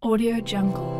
Audio Jungle.